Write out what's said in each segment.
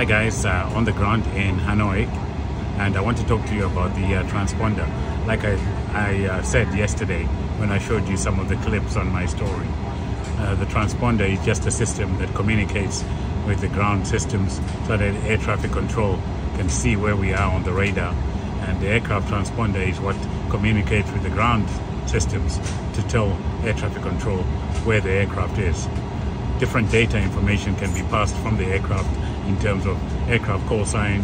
Hi guys, uh, on the ground in Hanoi and I want to talk to you about the uh, transponder. Like I, I uh, said yesterday when I showed you some of the clips on my story, uh, the transponder is just a system that communicates with the ground systems so that air traffic control can see where we are on the radar and the aircraft transponder is what communicates with the ground systems to tell air traffic control where the aircraft is. Different data information can be passed from the aircraft in terms of aircraft call sign,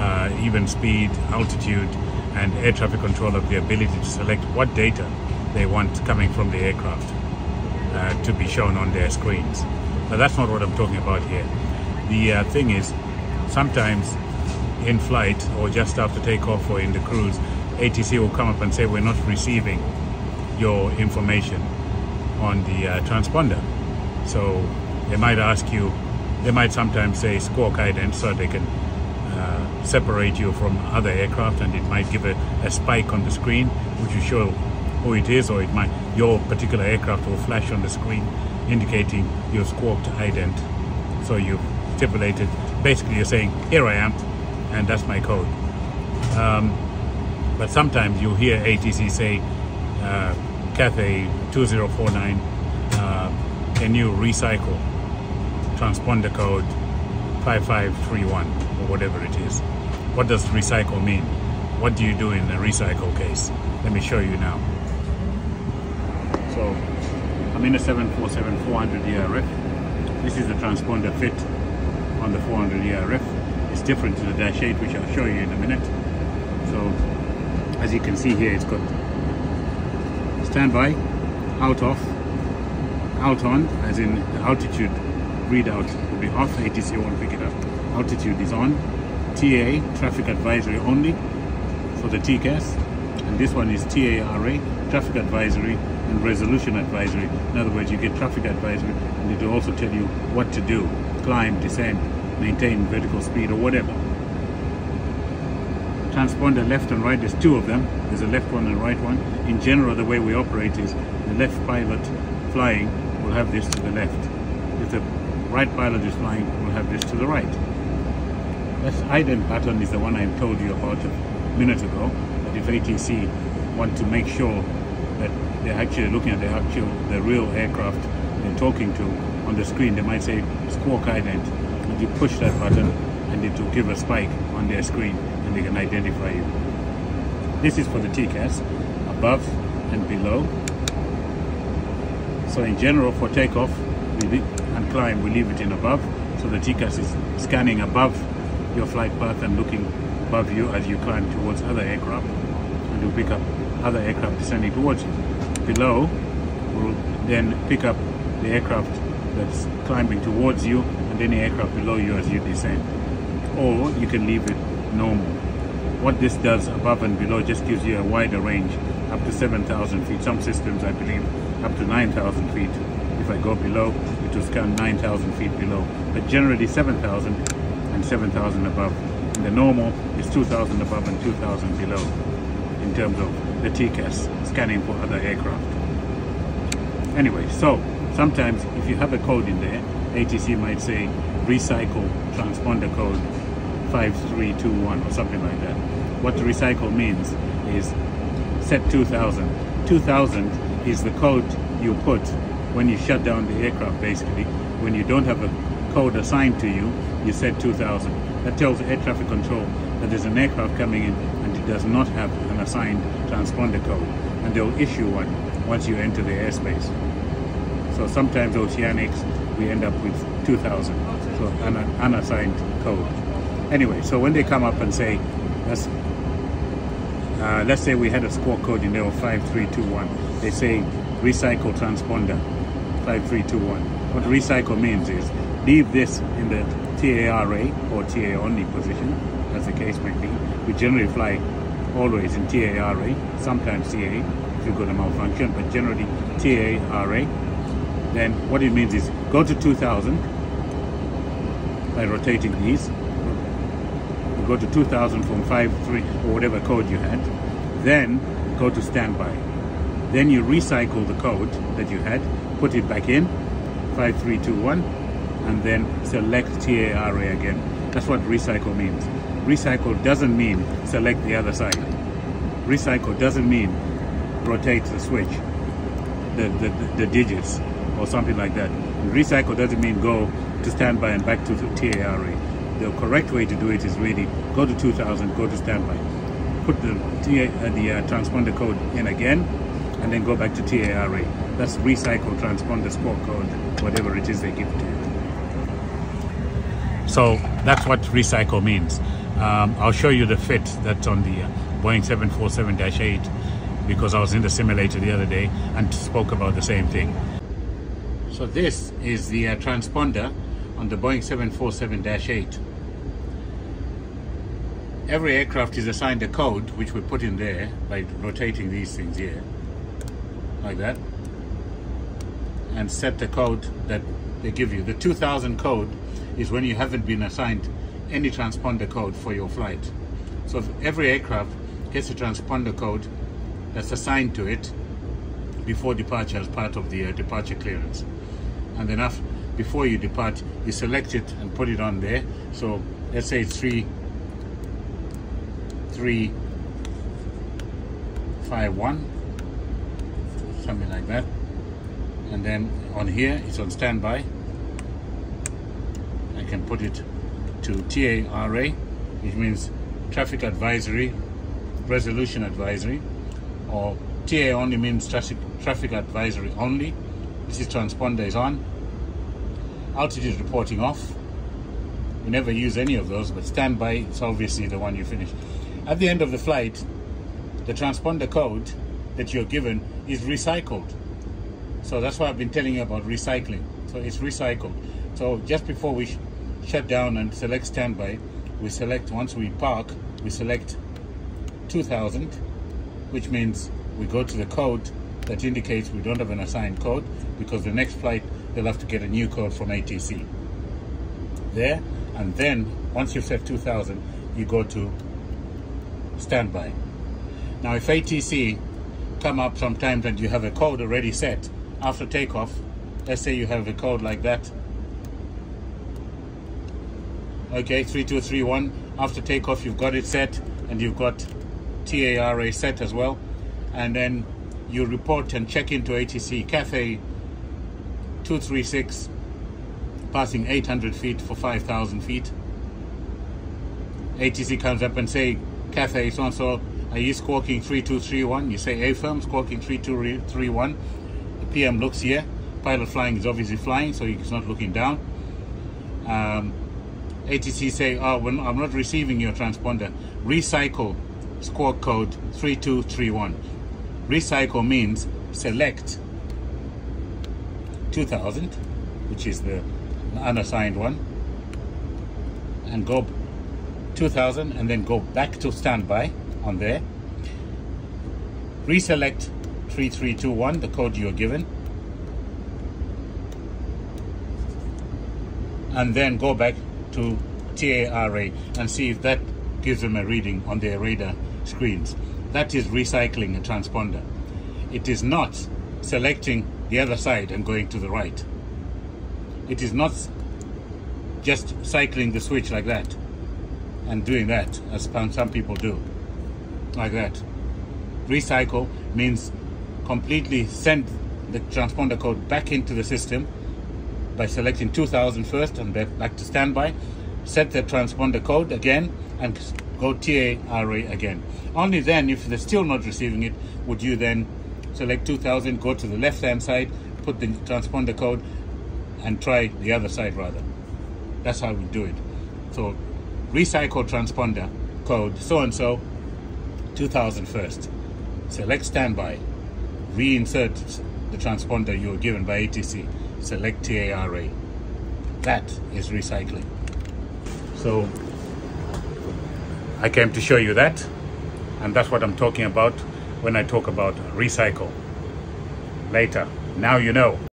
uh, even speed, altitude, and air traffic control have the ability to select what data they want coming from the aircraft uh, to be shown on their screens. But that's not what I'm talking about here. The uh, thing is, sometimes in flight or just after takeoff or in the cruise, ATC will come up and say we're not receiving your information on the uh, transponder. So they might ask you, they might sometimes say squawk ident so they can uh, separate you from other aircraft and it might give a, a spike on the screen which will show who it is or it might your particular aircraft will flash on the screen indicating your squawked ident. So you've stipulated, basically you're saying, here I am, and that's my code. Um, but sometimes you hear ATC say, uh, Cathay 2049, uh, a new recycle transponder code 5531 or whatever it is. What does recycle mean? What do you do in a recycle case? Let me show you now. So I'm in a 747 400 ERF. This is the transponder fit on the 400 ERF. It's different to the Dash 8 which I'll show you in a minute. So as you can see here it's got standby, alt off, alt on as in altitude readout will be off, ATC won't pick it up. Altitude is on, TA, traffic advisory only for the TCAS and this one is TARA, traffic advisory and resolution advisory. In other words, you get traffic advisory and it will also tell you what to do, climb, descend, maintain vertical speed or whatever. Transponder left and right, there's two of them. There's a left one and a right one. In general, the way we operate is the left pilot flying will have this to the left. If the right pilot is flying, we'll have this to the right. That ident button is the one I told you about a minute ago. That if ATC want to make sure that they're actually looking at the actual, the real aircraft they're talking to on the screen, they might say squawk ident. And you push that button and it will give a spike on their screen and they can identify you. This is for the TCAS, above and below. So in general, for takeoff and climb, we leave it in above. So the TCAS is scanning above your flight path and looking above you as you climb towards other aircraft and will pick up other aircraft descending towards you. Below we'll then pick up the aircraft that's climbing towards you and any aircraft below you as you descend. Or you can leave it normal. What this does above and below just gives you a wider range up to 7,000 feet. Some systems, I believe, up to 9,000 feet. If I go below, it will scan 9,000 feet below. But generally 7,000 and 7,000 above. And the normal is 2,000 above and 2,000 below in terms of the TCAS scanning for other aircraft. Anyway, so sometimes if you have a code in there, ATC might say recycle transponder code 5321 or something like that. What recycle means is set 2000. 2000 is the code you put when you shut down the aircraft basically. When you don't have a code assigned to you, you set 2000. That tells air traffic control that there's an aircraft coming in and it does not have an assigned transponder code. And they'll issue one once you enter the airspace. So sometimes oceanics, we end up with 2000, so an unassigned code. Anyway, so when they come up and say, let's, uh, let's say we had a squawk code in there 5321, they say recycle transponder 5321. What recycle means is leave this in the TARA or TA only position, as the case might be. We generally fly always in TARA, sometimes TA if you've got a malfunction, but generally TARA. Then what it means is go to 2000 by rotating these. You go to 2000 from 5, 3, or whatever code you had. Then go to standby. Then you recycle the code that you had, put it back in, 5321, and then select TARA again. That's what recycle means. Recycle doesn't mean select the other side. Recycle doesn't mean rotate the switch, the, the, the, digits or something like that. Recycle doesn't mean go to standby and back to the TARA. The correct way to do it is really go to 2000, go to standby, put the, TA, uh, the uh, transponder code in again, and then go back to TARA. That's recycle transponder code, whatever it is they give to you. So that's what recycle means. Um, I'll show you the fit that's on the uh, Boeing 747-8 because I was in the simulator the other day and spoke about the same thing. So this is the uh, transponder on the Boeing 747-8. Every aircraft is assigned a code which we put in there by rotating these things here like that and set the code that they give you. The 2000 code is when you haven't been assigned any transponder code for your flight. So every aircraft gets a transponder code that's assigned to it before departure as part of the uh, departure clearance. And then after, before you depart, you select it and put it on there. So let's say it's three, three, five, one, something like that. And then on here, it's on standby. I can put it to TARA, which means Traffic Advisory, Resolution Advisory, or TA only means traffic, traffic advisory only. This is transponder is on. Altitude reporting off. We never use any of those, but standby is obviously the one you finish. At the end of the flight, the transponder code that you're given is recycled. So that's why I've been telling you about recycling. So it's recycled. So just before we sh shut down and select standby, we select, once we park, we select 2000, which means we go to the code that indicates we don't have an assigned code because the next flight they'll have to get a new code from ATC. There, and then once you've set 2000, you go to standby. Now if ATC come up sometimes and you have a code already set. After takeoff, let's say you have a code like that, okay 3231 after takeoff you've got it set and you've got TARA set as well. And then you report and check into ATC Cathay 236 passing 800 feet for 5,000 feet. ATC comes up and say Cathay so and so are you squawking 3231 you say Affirm squawking 3231 the PM looks here. Pilot flying is obviously flying so he's not looking down. Um, ATC say, oh, I'm not receiving your transponder. Recycle squawk code 3231. Recycle means select 2000, which is the unassigned one, and go 2000 and then go back to standby on there. Reselect 3321, the code you are given. And then go back to TARA and see if that gives them a reading on their radar screens. That is recycling a transponder. It is not selecting the other side and going to the right. It is not just cycling the switch like that and doing that as some people do like that. Recycle means completely send the transponder code back into the system by selecting 2000 first and back to standby, set the transponder code again and go TARA again. Only then, if they're still not receiving it, would you then select 2000, go to the left hand side, put the transponder code and try the other side rather. That's how we do it. So recycle transponder code so-and-so 2000 first. Select standby, reinsert the transponder you were given by ATC select TARA. That is recycling. So I came to show you that and that's what I'm talking about when I talk about recycle. Later. Now you know.